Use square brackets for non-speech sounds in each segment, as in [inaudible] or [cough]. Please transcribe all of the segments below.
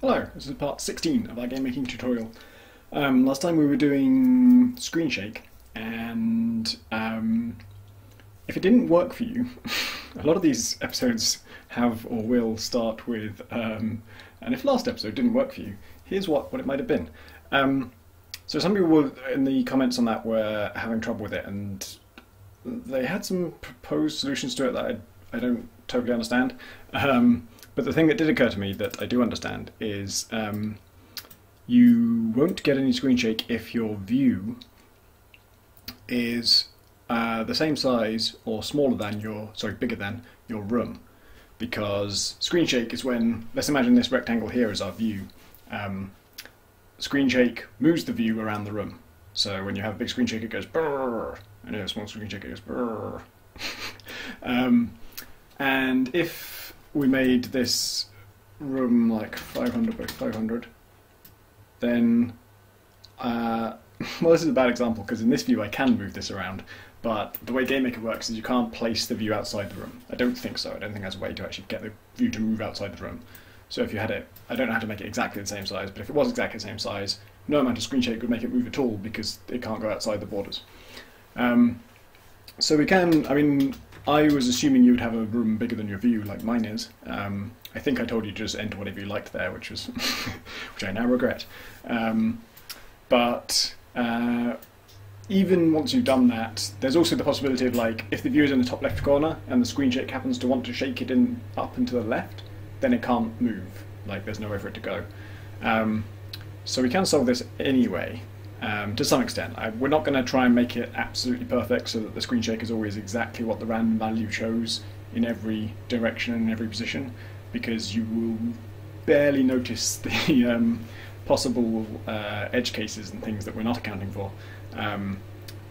Hello, this is part 16 of our game making tutorial. Um, last time we were doing screen shake, and um, if it didn't work for you, [laughs] a lot of these episodes have or will start with, um, and if last episode didn't work for you, here's what, what it might have been. Um, so some people were, in the comments on that were having trouble with it, and they had some proposed solutions to it that I, I don't totally understand. But the thing that did occur to me that I do understand is um, you won't get any screen shake if your view is uh, the same size or smaller than your, sorry, bigger than your room. Because screen shake is when, let's imagine this rectangle here is our view. Um, screen shake moves the view around the room. So when you have a big screen shake, it goes brrr, and a small screen shake, it goes brrr. [laughs] um, and if we made this room like 500 by 500, then, uh, [laughs] well, this is a bad example because in this view I can move this around, but the way GameMaker works is you can't place the view outside the room. I don't think so. I don't think there's a way to actually get the view to move outside the room. So if you had it, I don't know how to make it exactly the same size, but if it was exactly the same size, no amount of screen shake would make it move at all because it can't go outside the borders. Um, so we can, I mean, I was assuming you would have a room bigger than your view, like mine is. Um, I think I told you to just enter whatever you liked there, which was, [laughs] which I now regret. Um, but uh, even once you've done that, there's also the possibility of like if the view is in the top left corner and the screen shake happens to want to shake it in up and to the left, then it can't move. Like there's nowhere for it to go. Um, so we can solve this anyway um, to some extent. I, we're not going to try and make it absolutely perfect so that the screen shake is always exactly what the random value shows in every direction and every position, because you will barely notice the [laughs] um, possible uh, edge cases and things that we're not accounting for. Um,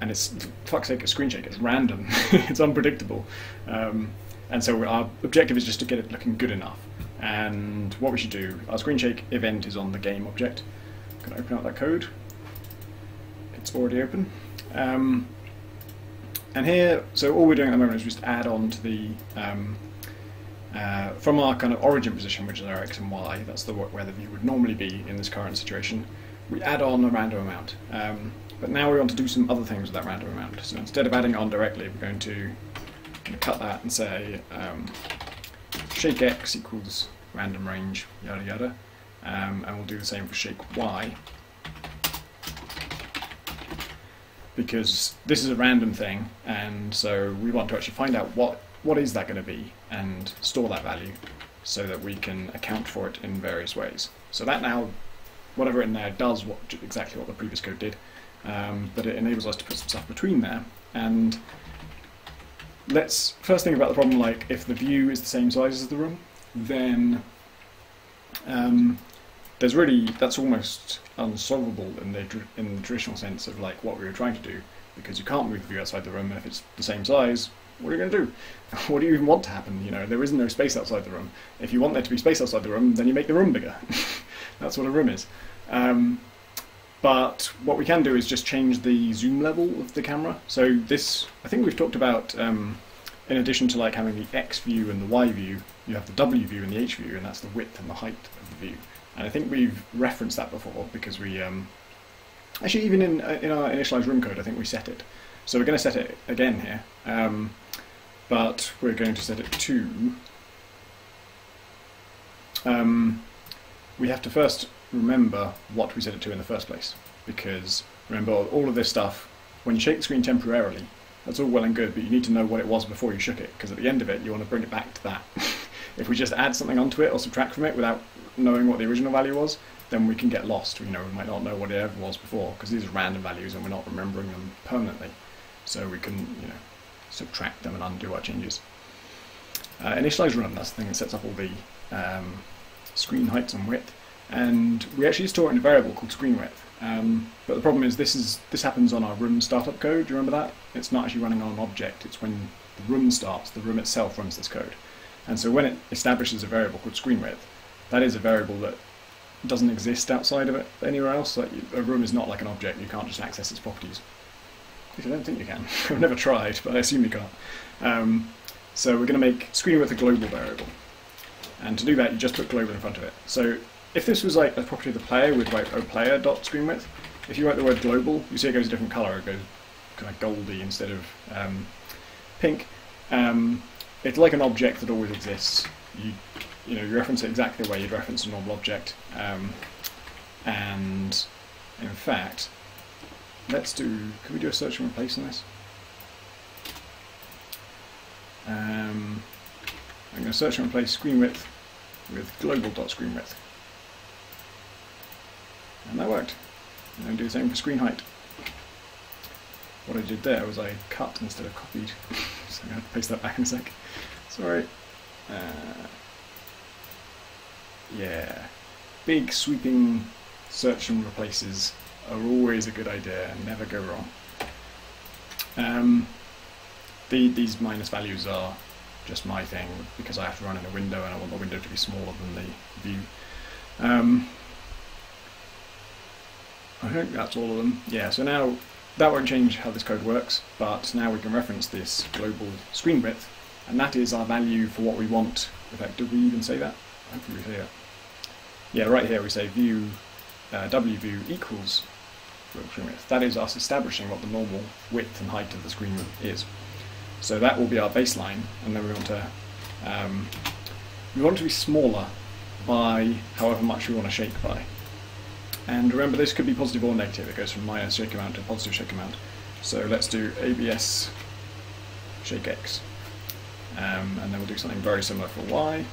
and it's, fuck's sake, a screen shake. It's random. [laughs] it's unpredictable. Um, and so our objective is just to get it looking good enough. And what we should do, our screen shake event is on the game object. Can I open up that code? It's already open. Um, and here, so all we're doing at the moment is just add on to the, um, uh, from our kind of origin position, which is our x and y, that's the where the view would normally be in this current situation, we add on a random amount. Um, but now we want to do some other things with that random amount. So instead of adding on directly, we're going to cut that and say um, shake x equals random range, yada yada. Um, and we'll do the same for shake y. because this is a random thing, and so we want to actually find out what what is that going to be and store that value so that we can account for it in various ways. So that now, whatever in there does what exactly what the previous code did, um, but it enables us to put some stuff between there. And let's first think about the problem like if the view is the same size as the room, then um, there's really that's almost unsolvable in the in the traditional sense of like what we were trying to do because you can't move the view outside the room and if it's the same size what are you going to do? [laughs] What do you even want to happen? You know there isn't no space outside the room. If you want there to be space outside the room then you make the room bigger. [laughs] That's what a room is. Um, but what we can do is just change the zoom level of the camera. So this I think we've talked about um, in addition to like having the X view and the Y view you have the W view and the H view and that's the width and the height of the view and I think we've referenced that before because we, um, actually even in, uh, in our initialized room code, I think we set it. So we're going to set it again here, um, but we're going to set it to, um, we have to first remember what we set it to in the first place. Because remember, all of this stuff, when you shake the screen temporarily, that's all well and good, but you need to know what it was before you shook it, because at the end of it, you want to bring it back to that. [laughs] if we just add something onto it or subtract from it without knowing what the original value was, then we can get lost. You know, we might not know what it ever was before because these are random values and we're not remembering them permanently. So we can, you know, subtract them and undo our changes. Uh, initialize room, that's the thing that sets up all the um, screen heights and width. And we actually store it in a variable called screen width. Um, but the problem is this is this happens on our room startup code. Do you remember that? It's not actually running on an object. It's when the room starts, the room itself runs this code. And so when it establishes a variable called screen width, that is a variable that doesn't exist outside of it anywhere else. Like a room is not like an object; you can't just access its properties. If I don't think you can. [laughs] I've never tried, but I assume you can't. Um, so we're going to make screen width a global variable, and to do that, you just put global in front of it. So if this was like a property of the player with like player dot screen width, if you write the word global, you see it goes a different color. It goes kind of goldy instead of um, pink. Um, it's like an object that always exists. You you know you reference it exactly the way you'd reference a normal object. Um, and in fact, let's do. Can we do a search and replace on this? Um, I'm going to search and replace screen width with global dot screen width. And that worked. And then do the same for screen height. What I did there was I cut instead of copied. [laughs] so I'm going to paste that back in a sec. Sorry. Uh, yeah. Big sweeping search and replaces are always a good idea and never go wrong. Um, the, these minus values are just my thing because I have to run in a window and I want the window to be smaller than the view. Um, I think that's all of them. Yeah, so now that won't change how this code works, but now we can reference this global screen width, and that is our value for what we want. In fact, did we even say that? Hopefully we say. Yeah, right here we say view uh, w view equals screen width. That is us establishing what the normal width and height of the screen is. So that will be our baseline, and then we want to um, we want to be smaller by however much we want to shake by. And remember, this could be positive or negative. It goes from minus shake amount to positive shake amount. So let's do ABS shake X. Um, and then we'll do something very similar for Y.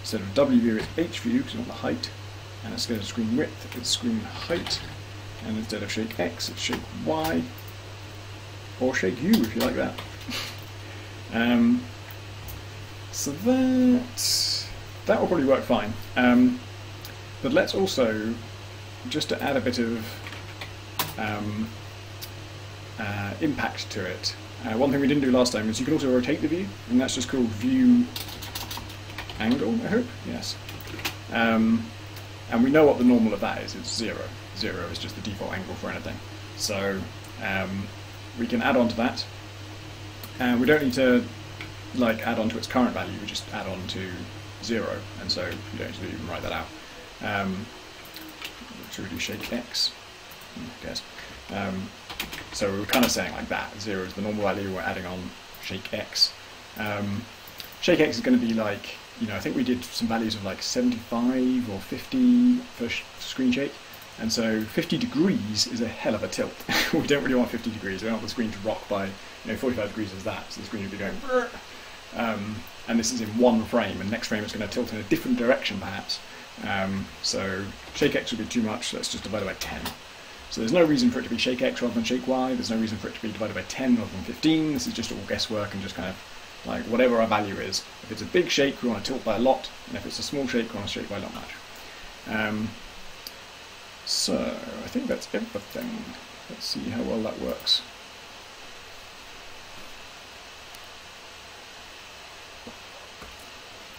Instead of W view, it's H view, because we want the height. And instead of screen width, it's screen height. And instead of shake X, it's shake Y. Or shake U, if you like that. [laughs] um, so that, that will probably work fine. Um, but let's also just to add a bit of um, uh, impact to it. Uh, one thing we didn't do last time is you can also rotate the view, and that's just called view angle, I hope? Yes. Um, and we know what the normal of that is, it's zero. Zero is just the default angle for anything. So um, we can add on to that, and we don't need to like add on to its current value, we just add on to zero, and so you don't need to even write that out. Um, should we do shake x? I guess. Um, so we were kind of saying like that. Zero is the normal value. We're adding on shake x. Um, shake x is going to be like you know I think we did some values of like 75 or 50 for sh screen shake. And so 50 degrees is a hell of a tilt. [laughs] we don't really want 50 degrees. We want the screen to rock by, you know, 45 degrees is that. So the screen would be going, um, and this is in one frame, and next frame it's going to tilt in a different direction perhaps. Um, so shake x would be too much, let's just divide it by 10. So there's no reason for it to be shake x rather than shake y, there's no reason for it to be divided by 10 rather than 15, this is just all guesswork and just kind of like whatever our value is. If it's a big shake, we want to tilt by a lot, and if it's a small shake, we want to shake by not much. Um, so I think that's everything. Let's see how well that works.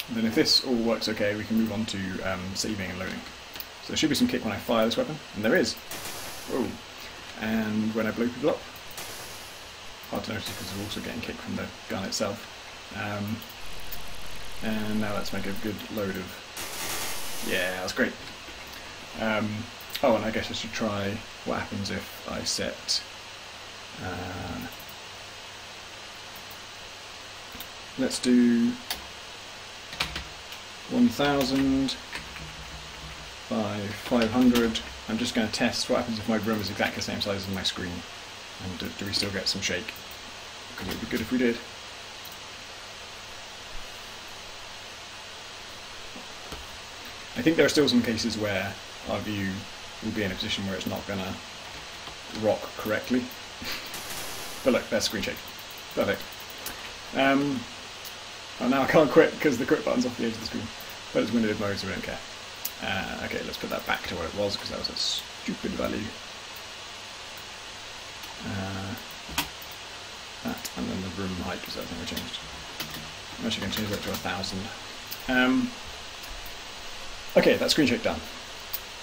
And then if this all works okay, we can move on to um, saving and loading. So there should be some kick when I fire this weapon, and there is. Whoa. And when I blow people up, hard to notice because we're also getting kicked from the gun itself. Um, and now let's make a good load of... Yeah, that's great. Um, oh, and I guess I should try what happens if I set... Uh, let's do 1000 by 500. I'm just going to test what happens if my room is exactly the same size as my screen. And do, do we still get some shake? Because it would be good if we did. I think there are still some cases where our view will be in a position where it's not going to rock correctly. [laughs] but look, there's screen shake. Perfect. Um, Oh, now I can't quit because the quit button's off the edge of the screen. But it's windowed mode, so we don't care. Uh, okay, let's put that back to what it was because that was a stupid value. Uh, that and then the room height the other thing we changed. I'm actually going to change that to a thousand. Um, okay, that's screen shake done.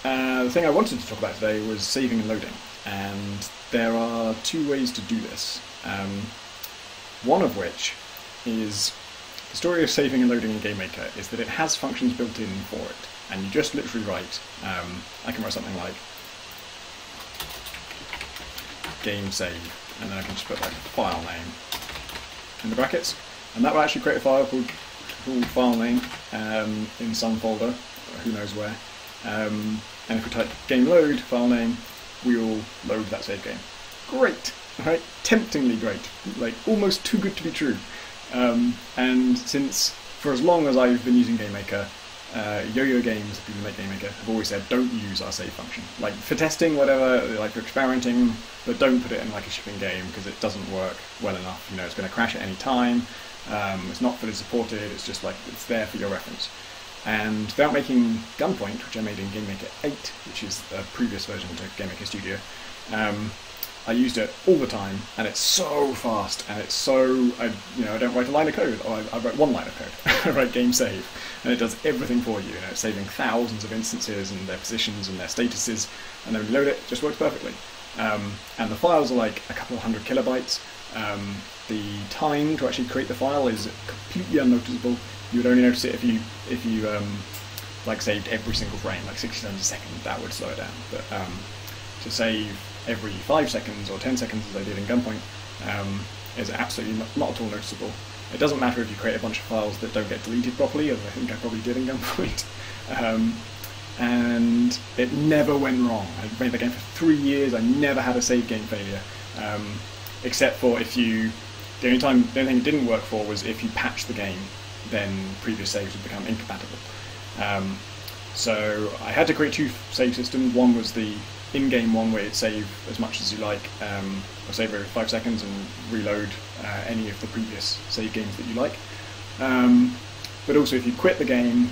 Uh, the thing I wanted to talk about today was saving and loading, and there are two ways to do this. Um, one of which is the story of saving and loading in GameMaker is that it has functions built in for it. And you just literally write. Um, I can write something like game save, and then I can just put like file name in the brackets, and that will actually create a file called, called file name um, in some folder, who knows where. Um, and if we type game load file name, we will load that save game. Great, right? Temptingly great, like almost too good to be true. Um, and since for as long as I've been using GameMaker, uh, Yo-Yo Games, people who make GameMaker, have always said don't use our save function. Like for testing, whatever, like for experimenting, but don't put it in like a shipping game because it doesn't work well enough. You know, it's going to crash at any time. Um, it's not fully supported. It's just like it's there for your reference. And without making Gunpoint, which I made in GameMaker 8, which is a previous version to GameMaker Studio, um, I used it all the time, and it's so fast, and it's so I you know I don't write a line of code, or I, I write one line of code. [laughs] I write game save, and it does everything for you. You know, saving thousands of instances and their positions and their statuses, and then load it, it just works perfectly. Um, and the files are like a couple of hundred kilobytes. Um, the time to actually create the file is completely unnoticeable. You would only notice it if you if you um, like saved every single frame, like 60 times a second. That would slow it down. But um, to save every five seconds or 10 seconds, as I did in Gunpoint, um, is absolutely not, not, at all noticeable. It doesn't matter if you create a bunch of files that don't get deleted properly, as I think I probably did in Gunpoint. [laughs] Um, and it never went wrong. I played the game for three years. I never had a save game failure, um, except for if you. The only time, the only thing it didn't work for was if you patched the game, then previous saves would become incompatible. Um, so I had to create two save systems. One was the in-game one where you'd save as much as you like, um, or save every five seconds and reload uh, any of the previous save games that you like. Um, but also, if you quit the game,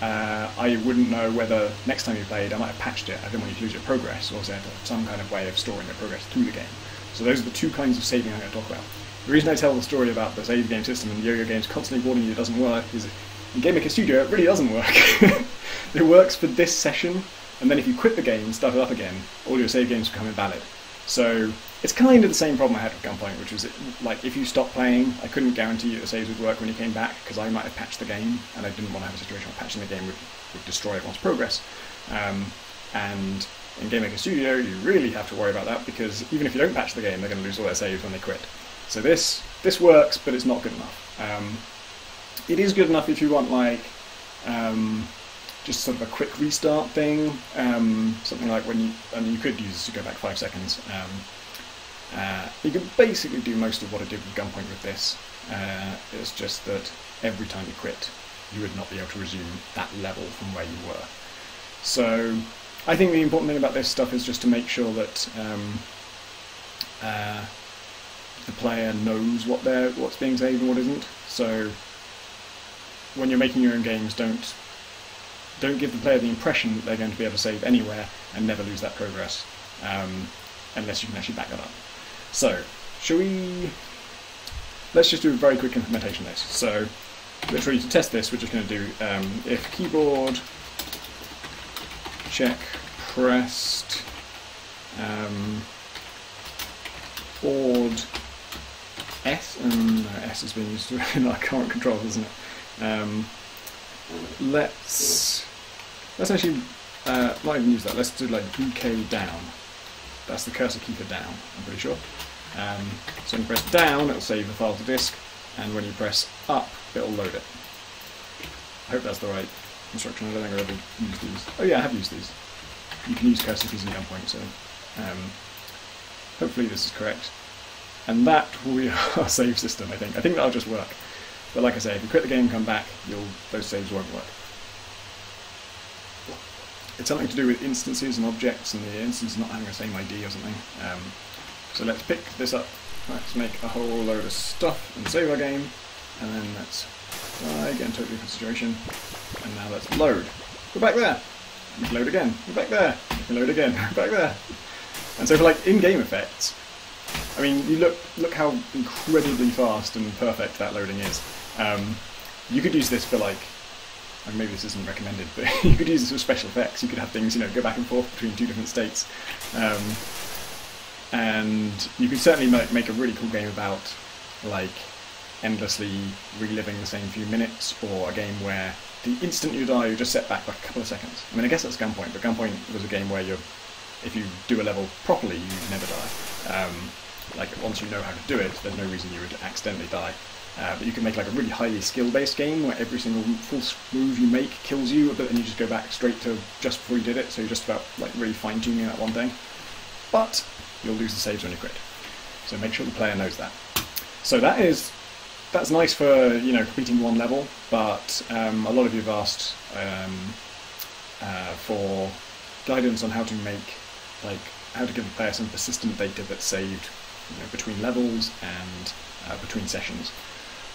uh, I wouldn't know whether next time you played, I might have patched it. I didn't want you to lose your progress, or set some kind of way of storing your progress through the game. So those are the two kinds of saving I'm going to talk about. The reason I tell the story about the save game system and Yo-Yo Games constantly warning you it doesn't work is in GameMaker Studio it really doesn't work. [laughs] it works for this session, and then if you quit the game and start it up again, all your save games become invalid. So it's kind of the same problem I had with Gunpoint, which was it, like if you stopped playing, I couldn't guarantee you the saves would work when you came back because I might have patched the game, and I didn't want to have a situation where patching the game would, would destroy everyone's progress. Um, and in Game GameMaker Studio, you really have to worry about that because even if you don't patch the game, they're going to lose all their saves when they quit. So this this works, but it's not good enough. Um, it is good enough if you want like um, just sort of a quick restart thing, um, something like when you, and you could use this to go back five seconds. Um, uh, you can basically do most of what I did with Gunpoint with this. Uh, it's just that every time you quit, you would not be able to resume that level from where you were. So I think the important thing about this stuff is just to make sure that um, uh, the player knows what they're, what's being saved and what isn't. So when you're making your own games, don't don't give the player the impression that they're going to be able to save anywhere and never lose that progress, um, unless you can actually back that up. So, shall we? Let's just do a very quick implementation this. So, literally to test this, we're just going to do um, if keyboard check pressed um, ord S, and no, S has been used [laughs] our current control, isn't it? Um, let's let's actually uh, not even use that. Let's do like VK down. That's the cursor keeper down. I'm pretty sure. Um, so when you press down, it'll save the file to disk, and when you press up, it'll load it. I hope that's the right instruction. I don't think I've ever used these. Oh yeah, I have used these. You can use cursor keys in Gunpoint, so um, hopefully this is correct. And that will be [laughs] our save system, I think. I think that'll just work. But like I say, if you quit the game and come back, those saves won't work. It's something to do with instances and objects and the instance not having the same ID or something. Um, so let's pick this up. Let's make a whole load of stuff and save our game. And then let's try again, totally different situation. And now let's load. We're back there. We load again. We're back there. We load again. We're back there. And so for like in-game effects, I mean, you look look how incredibly fast and perfect that loading is. Um, you could use this for like, maybe this isn't recommended, but [laughs] you could use this for special effects. You could have things, you know, go back and forth between two different states. Um, and you could certainly make, make a really cool game about like endlessly reliving the same few minutes, or a game where the instant you die, you just set back like a couple of seconds. I mean, I guess that's Gunpoint, but Gunpoint was a game where you're, if you do a level properly, you never die. Um, like once you know how to do it, there's no reason you would accidentally die. Uh, but you can make like a really highly skill-based game where every single full move you make kills you, but then you just go back straight to just before you did it. So you're just about like really fine-tuning that one thing. But you'll lose the saves when you quit. So make sure the player knows that. So that is that's nice for you know completing one level, but um, a lot of you have asked um, uh, for guidance on how to make like how to give the player some persistent data that's saved you know, between levels and uh, between sessions.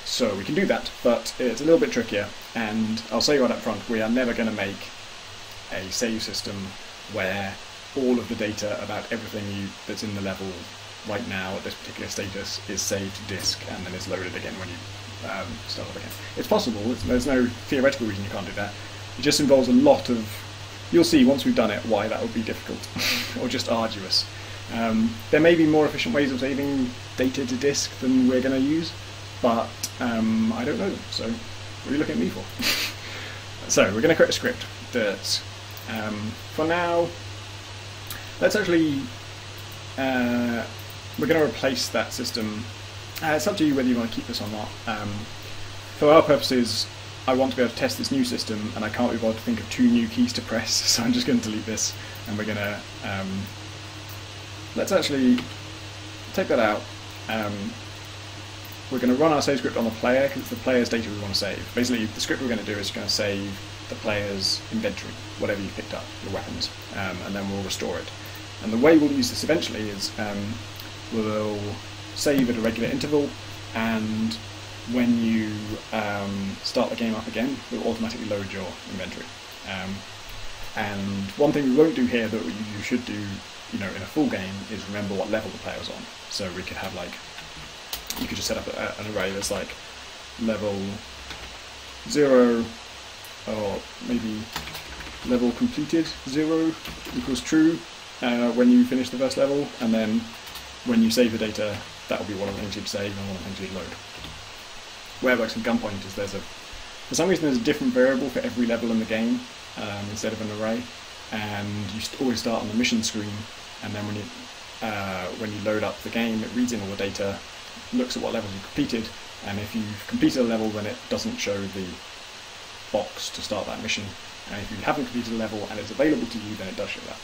So we can do that, but it's a little bit trickier, and I'll say right up front, we are never going to make a save system where all of the data about everything you, that's in the level right now at this particular status is saved to disk and then is loaded again when you um, start up again. It's possible, it's, there's no theoretical reason you can't do that. It just involves a lot of. You'll see once we've done it why that would be difficult [laughs] or just arduous. Um, there may be more efficient ways of saving data to disk than we're going to use, but um, I don't know them, so what are you looking at me for? [laughs] so we're going to create a script that, um, for now, let's actually, uh, we're going to replace that system. Uh, it's up to you whether you want to keep this or not. Um, for our purposes, I want to be able to test this new system, and I can't be bothered to think of two new keys to press, [laughs] so I'm just going to delete this, and we're going to um, let's actually take that out. We're going to run our save script on the player because it's the player's data we want to save. Basically, the script we're going to do is going to save the player's inventory, whatever you picked up, your weapons, um, and then we'll restore it. And the way we'll use this eventually is um, we'll save at a regular interval, and when you um, start the game up again, we'll automatically load your inventory. Um, and one thing we won't do here that you should do you know, in a full game is remember what level the player was on. So we could have like, you could just set up a, an array that's like level zero, or maybe level completed zero equals true uh, when you finish the first level, and then when you save the data, that will be one of the things you'd save and one of the things you'd load. Where it works in Gunpoint is there's a, for some reason there's a different variable for every level in the game um, instead of an array, and you always start on the mission screen and then when you uh, when you load up the game, it reads in all the data, looks at what levels you've completed, and if you've completed a level, then it doesn't show the box to start that mission. And if you haven't completed a level and it's available to you, then it does show that.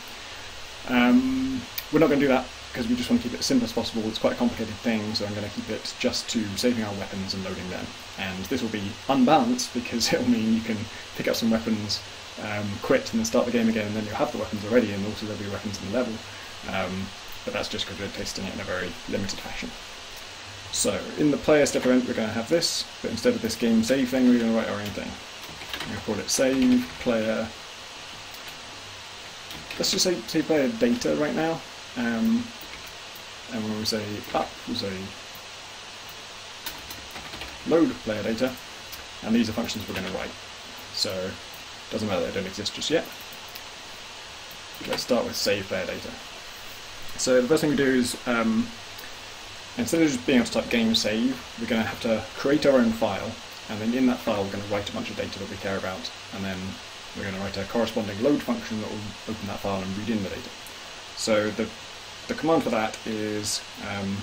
Um, we're not going to do that because we just want to keep it as simple as possible. It's quite a complicated thing, so I'm going to keep it just to saving our weapons and loading them. And this will be unbalanced because [laughs] it will mean you can pick up some weapons, um, quit, and then start the game again, and then you'll have the weapons already, and also there'll be weapons in the level. Um, but that's just because we're testing it in a very limited fashion. So in the player step event, we're going to have this, but instead of this game save thing, we're going to write our own thing. We're going to call it save player. Let's just say, say player data right now. Um, and when we say up, we'll say load player data, and these are functions we're going to write. So doesn't matter they don't exist just yet. Let's start with save player data. So the first thing we do is, um, instead of just being able to type game save, we're going to have to create our own file, and then in that file we're going to write a bunch of data that we care about, and then we're going to write a corresponding load function that will open that file and read in the data. So the, the command for that is um,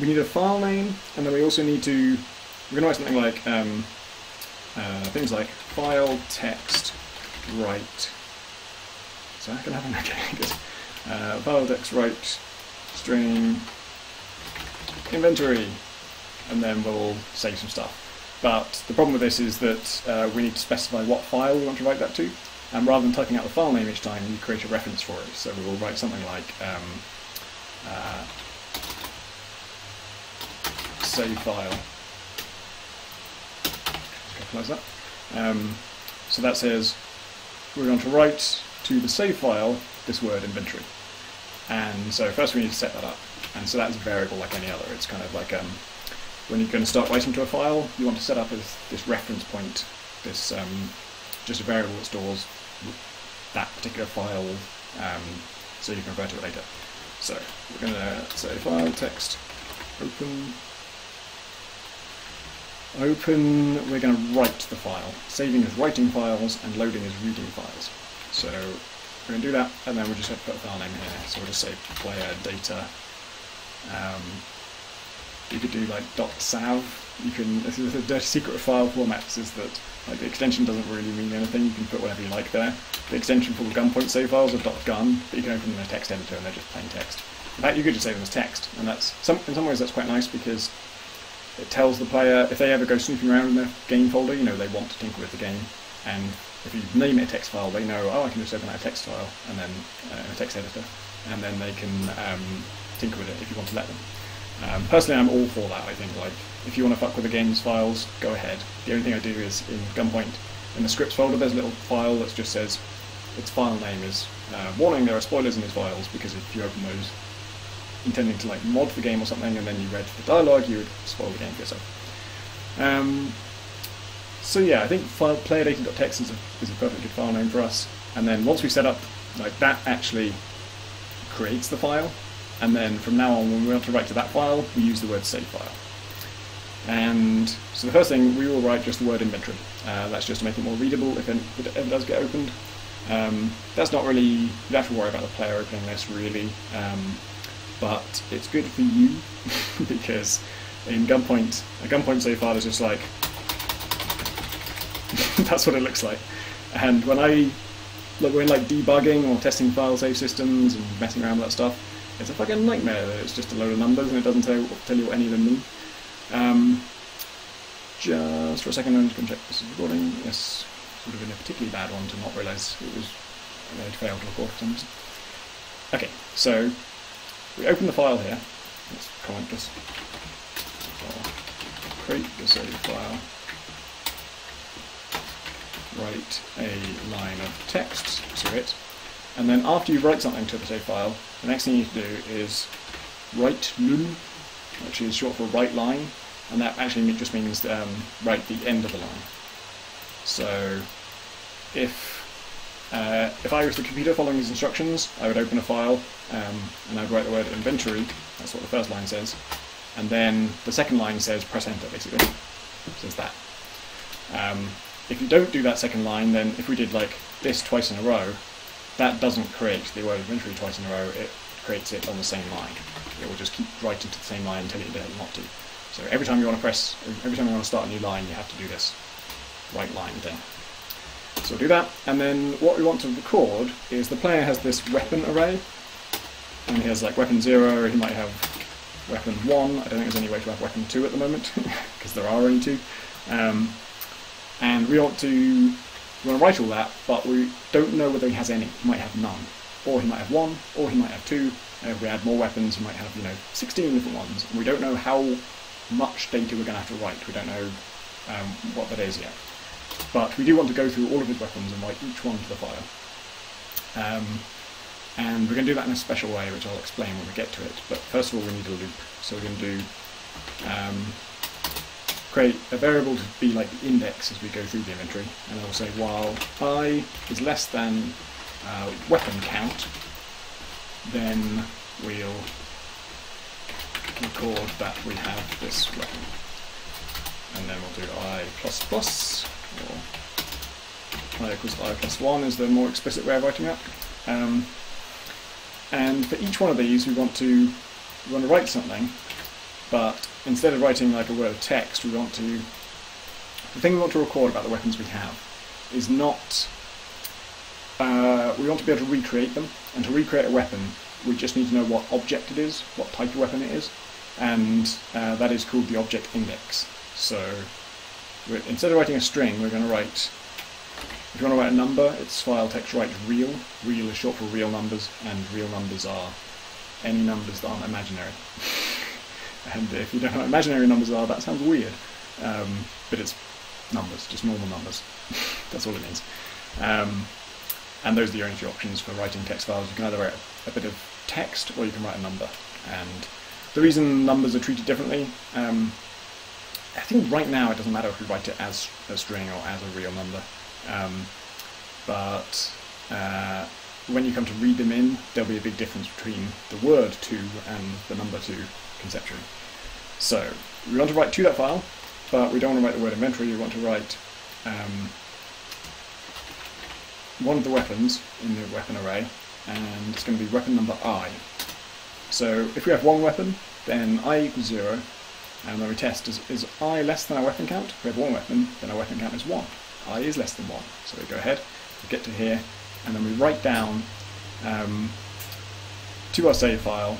we need a file name, and then we also need to, we're going to write something like um, uh, things like file text write so I can have an okay, good. Uh, file text write string inventory, and then we'll save some stuff. But the problem with this is that uh, we need to specify what file we want to write that to, and rather than typing out the file name each time, you create a reference for it. So we will write something like um, uh, save file. Capitalize that. Um, so that says we're going to write to the save file this word inventory. And so first we need to set that up. And so that's a variable like any other. It's kind of like um, when you're going to start writing to a file, you want to set up this, this reference point, this um, just a variable that stores that particular file um, so you can refer to it later. So we're going to say file text open open, we're going to write the file. Saving is writing files and loading is reading files. So we're going to do that and then we're just going to put a file name here. So we'll just say player data. Um, you could do like .sav. You can, this is the dirty secret of file formats is that like the extension doesn't really mean anything. You can put whatever you like there. The extension for the gunpoint save files are .gun, but you can open them in a text editor and they're just plain text. In fact, you could just save them as text, and that's some, in some ways that's quite nice because it tells the player if they ever go snooping around in their game folder, you know, they want to tinker with the game, and if you name it a text file, they know, oh, I can just open that text file and then uh, a text editor, and then they can um, tinker with it if you want to let them. Um, personally, I'm all for that. I think like if you want to fuck with the game's files, go ahead. The only thing I do is in Gunpoint, in the scripts folder, there's a little file that just says its file name is uh, warning there are spoilers in these files because if you open those intending to like mod the game or something and then you read the dialogue, you would spoil the game for yourself. Um, so yeah, I think file playerdata.txt is a, is a perfect good file name for us. And then once we set up, like that actually creates the file. And then from now on, when we want to write to that file, we use the word save file. And so the first thing, we will write just the word inventory. Uh, that's just to make it more readable if it ever does get opened. Um, that's not really, you don't have to worry about the player opening this really, um, but it's good for you [laughs] because in Gunpoint, a Gunpoint save file is just like, [laughs] that's what it looks like. And when I, like when like debugging or testing file save systems and messing around with that stuff, it's a fucking nightmare it's just a load of numbers and it doesn't tell, tell you what any of them mean. Um, just for a second, I'm just going to check this is recording. Yes, would have been a particularly bad one to not realise it was it failed to record for. Okay, so we open the file here. Let's comment this. Create the save file. Write a line of text to it. And then after you write something to the file, the next thing you need to do is writeln, which is short for write line, and that actually just means um, write the end of the line. So if uh, if I was the computer following these instructions, I would open a file um, and I'd write the word inventory. That's what the first line says. And then the second line says press enter, basically. Says that. Um, if you don't do that second line, then if we did like this twice in a row, that doesn't create the word inventory twice in a row, it creates it on the same line. It will just keep writing to the same line until it not to. So every time you want to press, every time you want to start a new line, you have to do this write line thing. So we'll do that, and then what we want to record is the player has this weapon array, and he has like weapon 0, he might have weapon 1, I don't think there's any way to have weapon 2 at the moment, [laughs] because there are only two. Um, and we want to we want to write all that, but we don't know whether he has any. He might have none, or he might have one, or he might have two. And if we add more weapons, he might have you know 16 different ones. And we don't know how much data we're going to have to write. We don't know um, what that is yet. But we do want to go through all of his weapons and write each one to the file. Um, and we're going to do that in a special way, which I'll explain when we get to it. But first of all, we need a loop. So we're going to do um, create a variable to be like the index as we go through the inventory, and I'll say while i is less than uh, weapon count, then we'll record that we have this weapon. And then we'll do i plus plus, or i equals i plus 1 is the more explicit way of writing that. Um, and for each one of these, we want to we want to write something, but instead of writing like a word of text, we want to the thing we want to record about the weapons we have is not uh, we want to be able to recreate them, and to recreate a weapon, we just need to know what object it is, what type of weapon it is, and uh, that is called the object index. So instead of writing a string, we're going to write if you want to write a number, it's file text write real. Real is short for real numbers, and real numbers are any numbers that aren't imaginary. [laughs] and if you don't know what imaginary numbers are, that sounds weird. Um, but it's numbers, just normal numbers. [laughs] That's all it means. Um, and those are the only two options for writing text files. You can either write a bit of text or you can write a number. And the reason numbers are treated differently, um, I think right now it doesn't matter if you write it as a string or as a real number. Um, but uh, when you come to read them in, there'll be a big difference between the word 2 and the number to conceptually. So we want to write to that file, but we don't want to write the word inventory, we want to write um, one of the weapons in the weapon array, and it's going to be weapon number i. So if we have one weapon, then i equals 0, and when we test, is, is i less than our weapon count? If we have one weapon, then our weapon count is 1. i is less than 1. So we go ahead, we get to here, and then we write down um, to our save file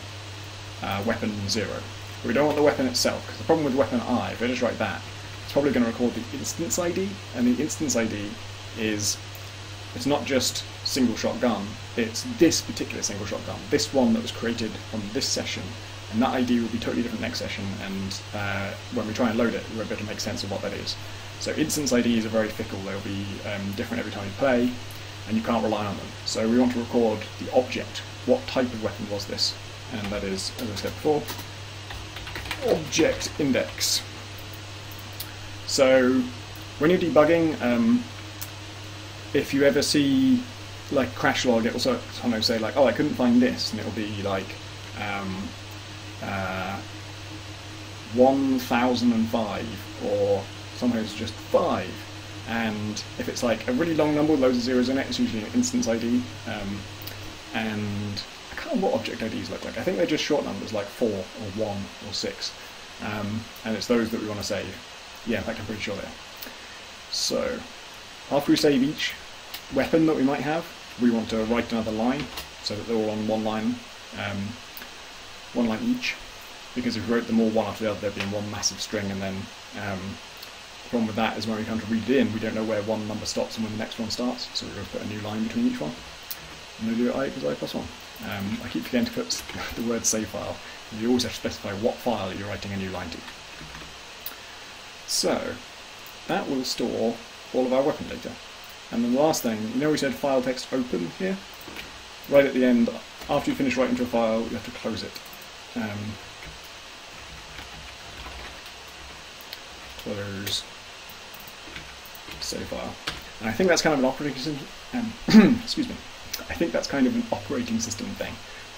uh, weapon 0. But we don't want the weapon itself, because the problem with weapon i, if I just write that, it's probably going to record the instance ID, and the instance ID is, it's not just single shot gun, it's this particular single shot gun, this one that was created on this session, and that ID will be totally different next session, and uh, when we try and load it, we won't be able to make sense of what that is. So instance IDs are very fickle, they'll be um, different every time you play, and you can't rely on them. So we want to record the object, what type of weapon was this, and that is, as I said before, object index. So when you're debugging, um, if you ever see like crash log, it will sometimes say like, oh, I couldn't find this, and it'll be like um, uh, 1005, or sometimes just 5. And if it's like a really long number with loads of zeros in it, it's usually an instance ID. Um, and what object IDs look like. I think they're just short numbers like 4 or 1 or 6. Um, and it's those that we want to save. Yeah, in fact, I'm pretty sure they are. So, after we save each weapon that we might have, we want to write another line so that they're all on one line, um, one line each. Because if we wrote them all one after the other, there'd be in one massive string, and then um, the problem with that is when we come to read it in, we don't know where one number stops and when the next one starts, so we're going to put a new line between each one. And we do i equals i plus 1. Um, I keep forgetting to put [laughs] the word save file. You always have to specify what file you're writing a new line to. So, that will store all of our weapon data. And then the last thing, you know we said file text open here? Right at the end, after you finish writing to a file, you have to close it. Um, close save file. And I think that's kind of an operating system. Um, [clears throat] excuse me. I think that's kind of an operating system thing,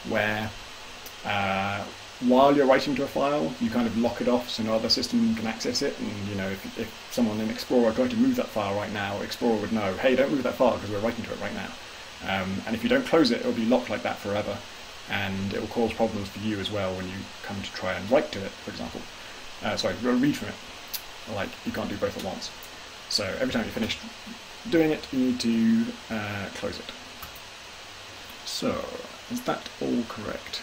where uh, while you're writing to a file, you kind of lock it off so no other system can access it. And you know, if, if someone in Explorer tried to move that file right now, Explorer would know, hey, don't move that file because we're writing to it right now. Um, and if you don't close it, it'll be locked like that forever, and it will cause problems for you as well when you come to try and write to it, for example. Uh, sorry, read from it. Like you can't do both at once. So every time you finish doing it, you need to uh, close it. So is that all correct?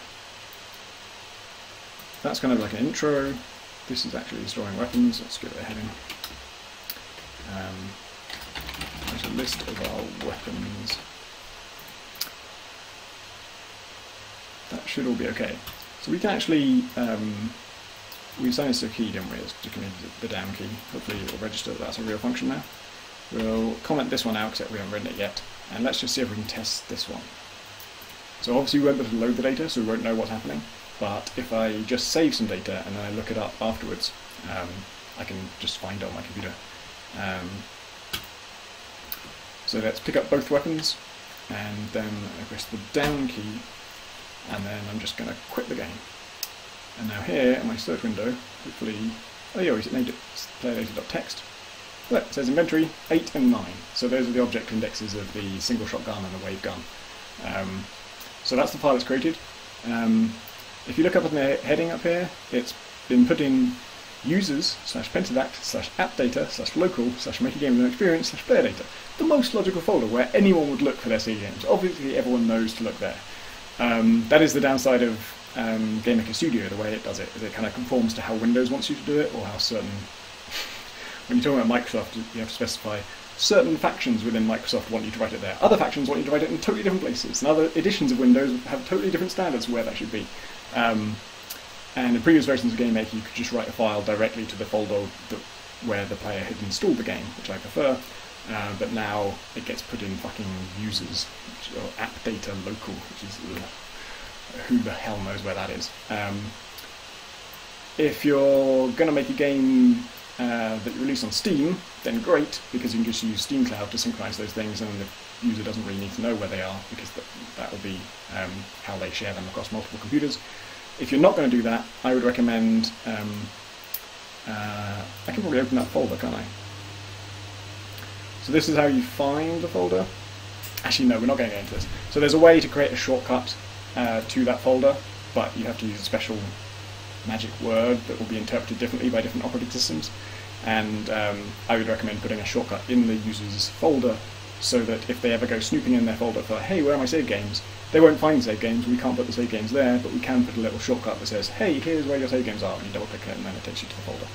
That's kind of like an intro. This is actually storing weapons. Let's give it a heading. Um, there's a list of our weapons. That should all be okay. So we can actually, um, we assigned this a key, didn't we? It's particularly the, the down key. Hopefully it will register that that's a real function now. We'll comment this one out, except we haven't written it yet. And let's just see if we can test this one. So obviously we won't be able to load the data, so we won't know what's happening but if I just save some data and then I look it up afterwards, um, I can just find it on my computer. Um, so let's pick up both weapons, and then I press the down key, and then I'm just going to quit the game. And now here in my search window, hopefully, oh yeah, it's named it playerdata.txt. Look, it says inventory 8 and 9. So those are the object indexes of the single shot gun and the wave gun. Um, so that's the file it's created. Um, if you look up in the heading up here, it's been put in users slash pentadact slash app data slash local slash make a game with experience slash player data. The most logical folder where anyone would look for their C games. Obviously, everyone knows to look there. Um, that is the downside of um, GameMaker Studio, the way it does it, is it kind of conforms to how Windows wants you to do it, or how certain. [laughs] when you're talking about Microsoft, you have to specify certain factions within Microsoft want you to write it there. Other factions want you to write it in totally different places. And other editions of Windows have totally different standards where that should be. Um, and in previous versions of GameMaker, you could just write a file directly to the folder that, where the player had installed the game, which I prefer. Uh, but now it gets put in fucking users, or app data local, which is ugh, who the hell knows where that is. Um, if you're going to make a game uh, that you release on Steam, then great, because you can just use Steam Cloud to synchronize those things, and the user doesn't really need to know where they are, because that, that will be um, how they share them across multiple computers. If you're not going to do that, I would recommend um, uh, I can probably open that folder, can't I? So this is how you find the folder. Actually, no, we're not going to get into this. So there's a way to create a shortcut uh, to that folder, but you have to use a special magic word that will be interpreted differently by different operating systems. And um, I would recommend putting a shortcut in the user's folder so that if they ever go snooping in their folder for, hey, where are my save games? They won't find save games, we can't put the save games there, but we can put a little shortcut that says, hey, here's where your save games are, and you double click it and then it takes you to the folder.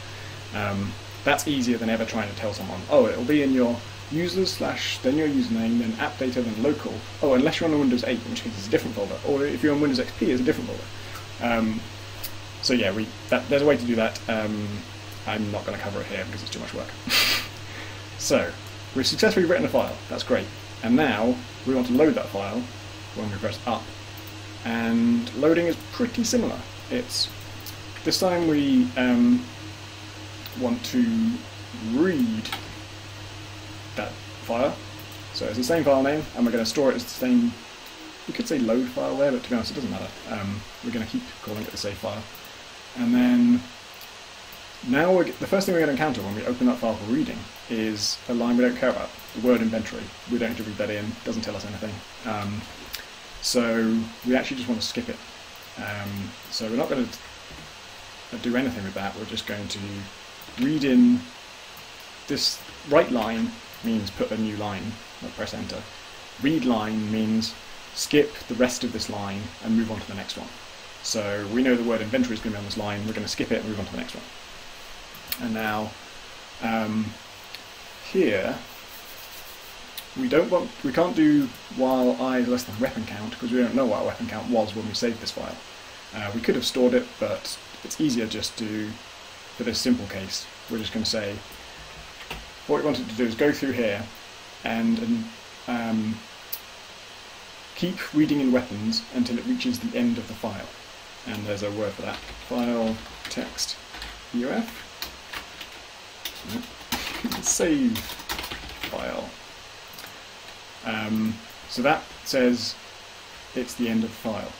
Um, that's easier than ever trying to tell someone, oh, it'll be in your users slash then your username, then app data, then local. Oh, unless you're on Windows 8, in which case it's a different folder. Or if you're on Windows XP, it's a different folder. Um, so yeah, we that, there's a way to do that. Um, I'm not going to cover it here because it's too much work. [laughs] so we've successfully written a file. That's great. And now we want to load that file when we press up. And loading is pretty similar. It's this time we um, want to read that file. So it's the same file name, and we're going to store it as the same. We could say load file there, but to be honest, it doesn't matter. Um, we're going to keep calling it the save file. And then now the first thing we're going to encounter when we open that file for reading is a line we don't care about, the word inventory. We don't need to read that in, doesn't tell us anything. Um, so we actually just want to skip it. Um, so we're not going to do anything with that, we're just going to read in this writeln means put a new line, press enter. readln means skip the rest of this line and move on to the next one. So we know the word inventory is going to be on this line, we're going to skip it and move on to the next one. And now um, here we don't want we can't do while i is less than weapon count because we don't know what our weapon count was when we saved this file. Uh, we could have stored it, but it's easier just to for this simple case. We're just going to say what we wanted to do is go through here and um, keep reading in weapons until it reaches the end of the file. And there's a word for that. File text eof. [laughs] Save file. Um, so that says it's the end of the file.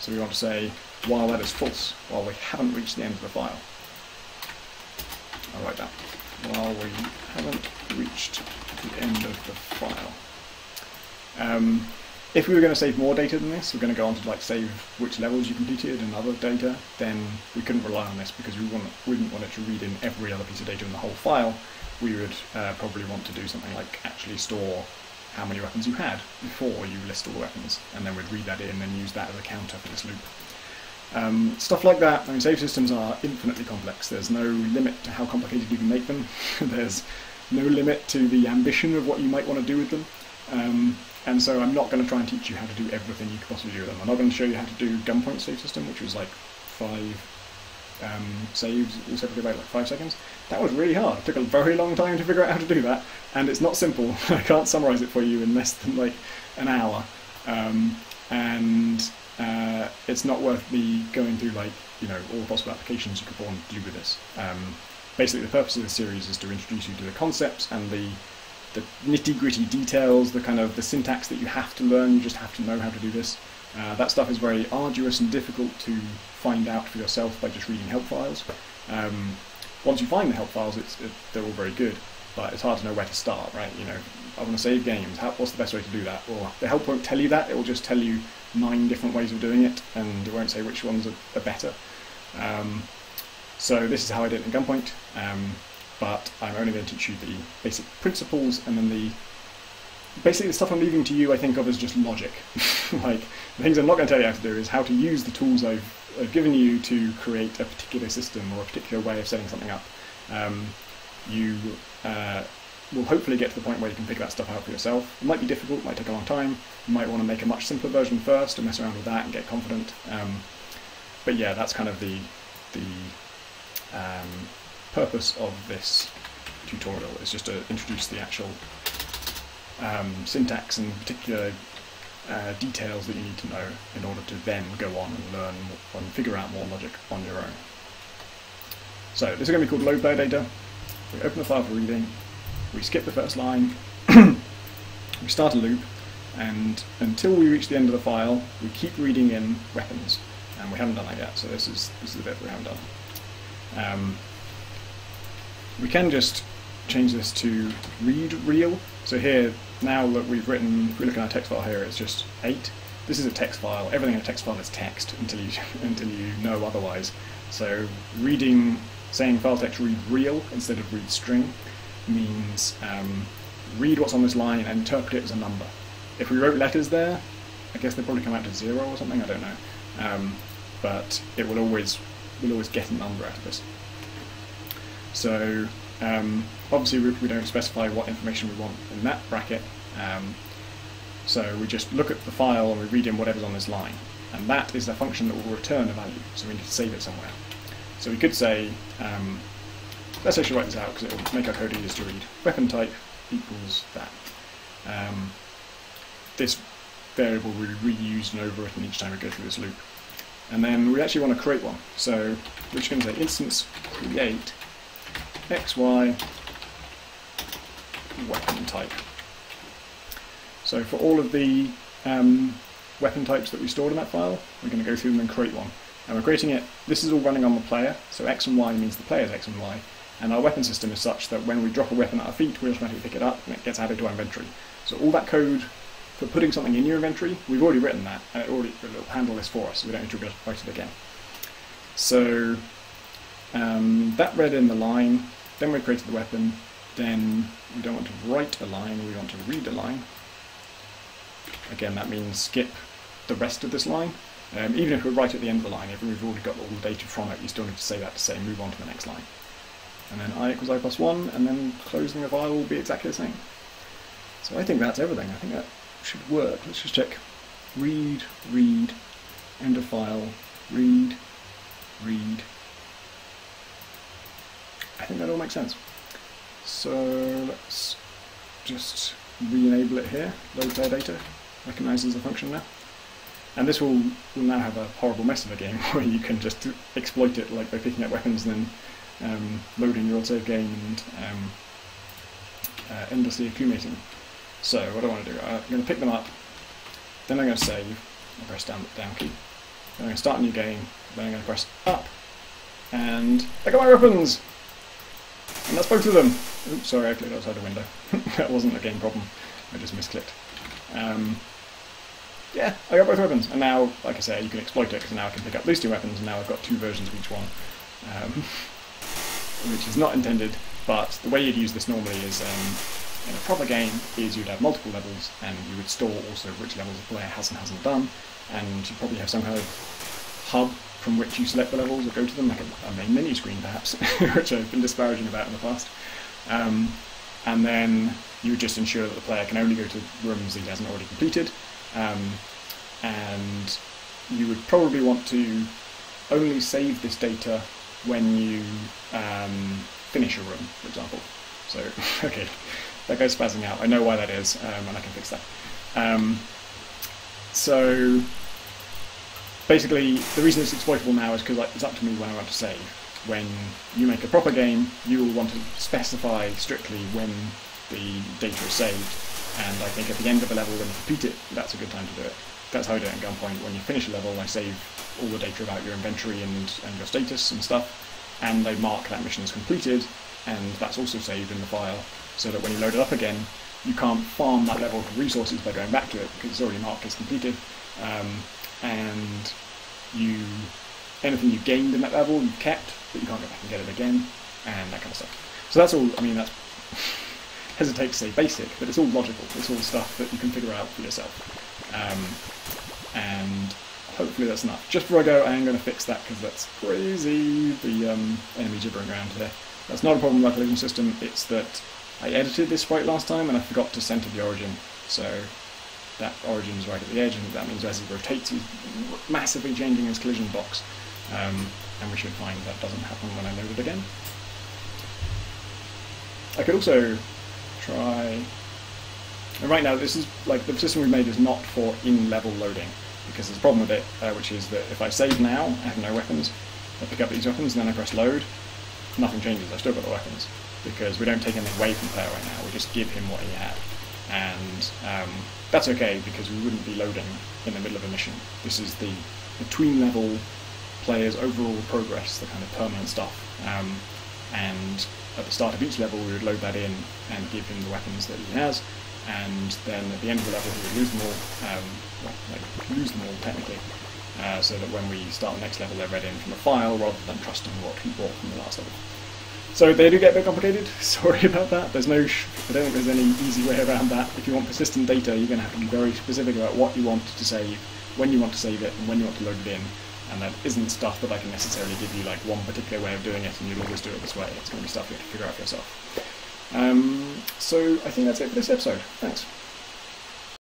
So we want to say while that is false, while we haven't reached the end of the file. I'll write that while we haven't reached the end of the file. Um, if we were going to save more data than this, we're going to go on to like save which levels you completed and other data, then we couldn't rely on this because we wouldn't, wouldn't want it to read in every other piece of data in the whole file. We would uh, probably want to do something like actually store how many weapons you had before you list all the weapons, and then we'd read that in and use that as a counter for this loop. Um, stuff like that, I mean, save systems are infinitely complex. There's no limit to how complicated you can make them. [laughs] There's no limit to the ambition of what you might want to do with them. Um, and so I'm not going to try and teach you how to do everything you could possibly do with them. I'm not going to show you how to do Gunpoint save system, which was like five um, saves, also about like five seconds. That was really hard. It took a very long time to figure out how to do that, and it's not simple. [laughs] I can't summarize it for you in less than like an hour. Um, and uh, it's not worth me going through like you know all the possible applications you could want to do with this. Um, basically, the purpose of this series is to introduce you to the concepts and the the nitty gritty details, the kind of the syntax that you have to learn. You just have to know how to do this. Uh, that stuff is very arduous and difficult to find out for yourself by just reading help files. Um, once you find the help files, it's, it, they're all very good, but it's hard to know where to start, right? You know, I want to save games. How, what's the best way to do that? Well, the help won't tell you that. It will just tell you nine different ways of doing it, and it won't say which ones are, are better. Um, so this is how I did it in Gunpoint, um, but I'm only going to teach you the basic principles, and then the basically the stuff I'm leaving to you I think of as just logic. [laughs] like the things I'm not going to tell you how to do is how to use the tools I've, I've given you to create a particular system or a particular way of setting something up. Um, you uh, will hopefully get to the point where you can figure that stuff out for yourself. It might be difficult, might take a long time. You might want to make a much simpler version first and mess around with that and get confident. Um, but yeah, that's kind of the the um, purpose of this tutorial is just to introduce the actual um, syntax and particular uh, details that you need to know in order to then go on and learn and figure out more logic on your own. So this is going to be called load player data. We open the file for reading, we skip the first line, [clears throat] we start a loop, and until we reach the end of the file, we keep reading in weapons, and we haven't done that yet. So this is this is the bit we haven't done. Um, we can just change this to read real. So here, now that we've written, if we look at our text file here, it's just 8. This is a text file. Everything in a text file is text until you, [laughs] until you know otherwise. So reading, saying file text read real instead of read string means um, read what's on this line and interpret it as a number. If we wrote letters there, I guess they'd probably come out to zero or something, I don't know. Um, but it will always will always get a number out of this. So um, obviously we, we, don't specify what information we want in that bracket, um, so we just look at the file and we read in whatever's on this line, and that is the function that will return a value, so we need to save it somewhere. So we could say, um, let's actually write this out because it will make our code easier to read. Weapon type equals that. Um, this variable will be reused and overwritten each time we go through this loop. And then we actually want to create one. So we're just going to say instance create xy weapon type. So for all of the um, weapon types that we stored in that file, we're going to go through them and create one. And we're creating it, this is all running on the player, so x and y means the player's x and y, and our weapon system is such that when we drop a weapon at our feet, we automatically pick it up and it gets added to our inventory. So all that code for putting something in your inventory, we've already written that, and it already will handle this for us, so we don't need to write it again. So um, that read in the line, then we've created the weapon, then we don't want to write a line, we want to read a line. Again, that means skip the rest of this line. Um, even if we're right at the end of the line, even if we've already got all the data from it, you still need to say that to say move on to the next line. And then i equals i plus 1, and then closing the file will be exactly the same. So I think that's everything. I think that should work. Let's just check. Read, read, end of file, read, read. I think that all makes sense. So let's just re-enable it here, load player data, recognises the function now. And this will, will now have a horrible mess of a game [laughs] where you can just exploit it like by picking up weapons and then um, loading your old save game and um, uh, endlessly accumulating. So what I want to do? I'm going to pick them up, then I'm going to save, I'll press down down key, then I'm going to start a new game, then I'm going to press up, and I got my weapons! And that's both of them! Oops, sorry, I clicked outside the window. [laughs] that wasn't a game problem, I just misclicked. Um, yeah, I got both weapons, and now, like I say, you can exploit it, because now I can pick up these two weapons, and now I've got two versions of each one. Um, [laughs] which is not intended, but the way you'd use this normally is um, in a proper game is you'd have multiple levels and you would store also which levels the player has and hasn't done and you'd probably have some kind of hub from which you select the levels or go to them, like a, main menu screen perhaps, [laughs] which I've been disparaging about in the past. Um, and then you would just ensure that the player can only go to rooms that he hasn't already completed. Um, and you would probably want to only save this data when you um, finish a room, for example. So, [laughs] okay, that guy's spazzing out. I know why that is, um, and I can fix that. Um, so basically, the reason it's exploitable now is because it's up to me when I want to save. When you make a proper game, you will want to specify strictly when the data is saved, and I think at the end of a level, when you complete it, that's a good time to do it. That's how I do it in Gunpoint. When you finish a level, I save all the data about your inventory and, and your status and stuff, and I mark that mission as completed, and that's also saved in the file, so that when you load it up again, you can't farm that level of resources by going back to it because it's already marked as completed. Um, and you anything you gained in that level you've kept, but you can't go back and get it again, and that kind of stuff. So that's all. I mean, that's [laughs] hesitate to say basic, but it's all logical. It's all stuff that you can figure out for yourself. Um, and hopefully that's enough. Just before I go, I am going to fix that because that's crazy. The um, enemy gibbering around here. That's not a problem with my collision system. It's that I edited this sprite last time and I forgot to center the origin. So that origin is right at the edge, and that means as he rotates, he's massively changing his collision box. Um, and we should find that doesn't happen when I load it again. I could also try... And right now, this is like the system we've made is not for in-level loading, because there's a problem with it, uh, which is that if I save now, I have no weapons. I pick up these weapons, and then I press load, nothing changes. I've still got the weapons, because we don't take anything away from the player right now. We just give him what he had and um, that's okay because we wouldn't be loading in the middle of a mission. This is the between level player's overall progress, the kind of permanent stuff. Um, and at the start of each level we would load that in and give him the weapons that he has, and then at the end of the level we would lose them all, um, well, like, lose them all technically, uh, so that when we start the next level they're read in from a file rather than trusting what he bought from the last level. So they do get a bit complicated. [laughs] Sorry about that. There's no. I don't think there's any easy way around that. If you want persistent data, you're going to have to be very specific about what you want to save, when you want to save it, and when you want to load it in. And that isn't stuff that I can necessarily give you like one particular way of doing it, and you'll always do it this way. It's going to be stuff you have to figure out yourself. Um, so I think that's it for this episode. Thanks.